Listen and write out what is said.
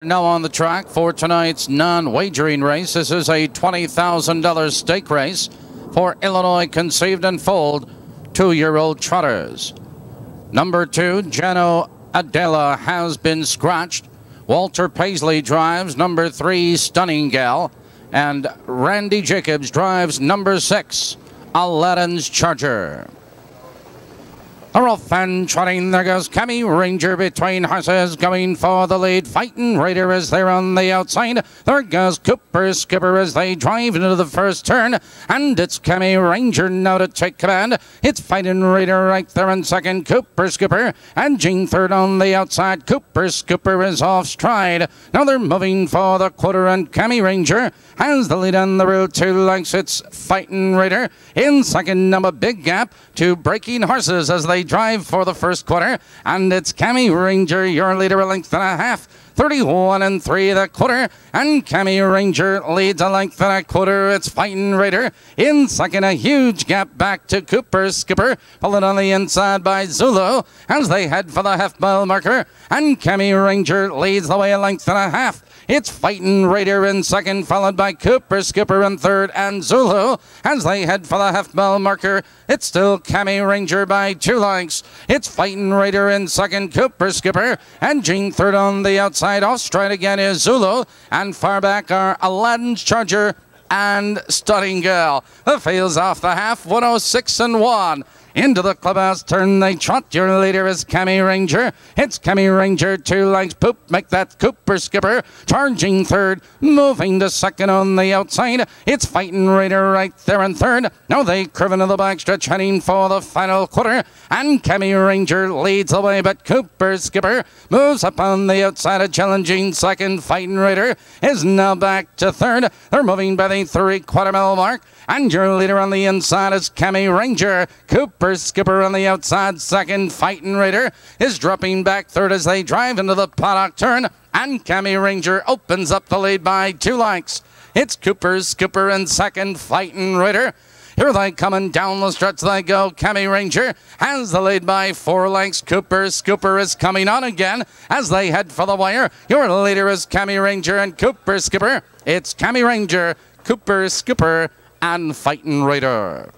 Now on the track for tonight's non-wagering race. This is a $20,000 stake race for Illinois conceived and foaled two-year-old trotters. Number two, Jano Adela has been scratched. Walter Paisley drives number three, Stunning Gal. And Randy Jacobs drives number six, Aladdin's Charger. Off and trotting, there goes Cammy Ranger between horses, going for the lead. Fighting Raider is there on the outside. There goes Cooper Skipper as they drive into the first turn. And it's Cammy Ranger now to take command. It's Fighting Raider right there in second. Cooper Skipper and Gene third on the outside. Cooper Skipper is off stride. Now they're moving for the quarter, and Cammy Ranger has the lead on the road. Two lengths. It's Fighting Raider in second. Number big gap to Breaking Horses as they drive for the first quarter. And it's Cammy Ranger, your leader, a length and a half. 31 and 3 the quarter. And Cammy Ranger leads a length and a quarter. It's Fighting Raider in second. A huge gap back to Cooper Skipper. Pulling on the inside by Zulu as they head for the half mile marker. And Cammy Ranger leads the way a length and a half. It's Fighting Raider in second, followed by Cooper Skipper in third, and Zulu as they head for the half mile marker. It's still Cammy Ranger by two lengths. It's Fighting Raider in second, Cooper Skipper, and Gene third on the outside. Off stride again is Zulu, and far back are Aladdin's Charger and Stunning Girl. The fields off the half, 106 and 1. Into the clubhouse turn they trot. Your leader is Cammy Ranger. It's Cammy Ranger, two legs poop. Make that Cooper Skipper. Charging third, moving to second on the outside. It's Fighting Raider right there in third. Now they curve into the backstretch heading for the final quarter. And Cammy Ranger leads the way, but Cooper Skipper moves up on the outside. A challenging second. Fighting Raider is now back to third. They're moving by the three quarter mile mark. And your leader on the inside is Cammy Ranger. Cooper Skipper on the outside, second. Fighting Raider is dropping back third as they drive into the paddock turn. And Cammy Ranger opens up the lead by two lengths. It's Cooper's Skipper in second. Fighting Raider. Here they coming down the stretch they go. Cammy Ranger has the lead by four lengths. Cooper Skipper is coming on again as they head for the wire. Your leader is Cammy Ranger and Cooper Skipper. It's Cammy Ranger, Cooper Skipper, and Fighting Raider.